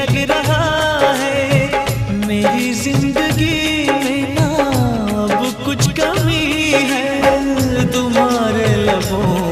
लग रहा है मेरी ज़िंदगी में ना अब कुछ कमी है तुम्हारे लबों